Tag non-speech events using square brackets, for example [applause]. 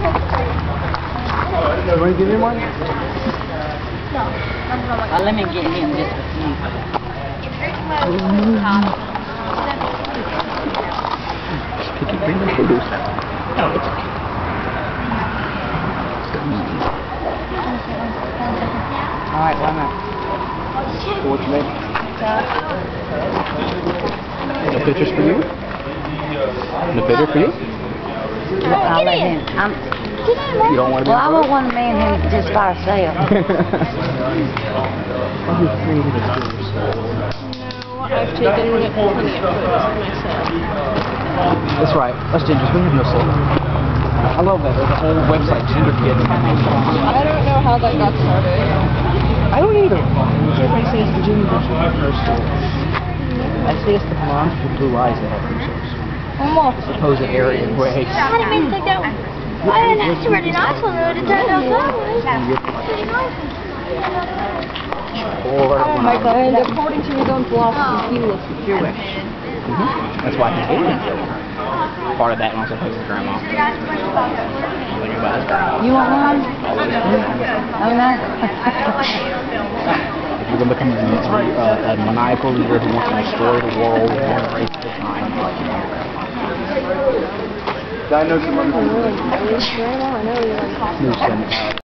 You want to give me one? Uh, let me get him just a few. She keep bringing photos out. No, it's okay. All right, one more. What's your name? No pictures for you? No picture for you? I'll let him. I'm, You don't want to be well, I won't want me man him just by ourselves. I've taken plenty of photos [laughs] myself. That's right. Us gingers, we have no soul. I love that. There's a whole website, Ginger Kid. I don't know how that got started. I don't either. Everybody says the gingers have no soul. I say it's the blondes with blue eyes that have no souls. Mama. Supposed Aryan race. How do you make that? I had an extrovert nice one, but it turned out that way. Pretty nice. Or Oh my god. And according to his own philosophy, he was Jewish. Mhm. That's why he's Asian. Part of that and also his grandma. Think about his grandma. You want one? Oh, no? If you're gonna become a, uh, a maniacal leader who wants to destroy the world one race at a time, like your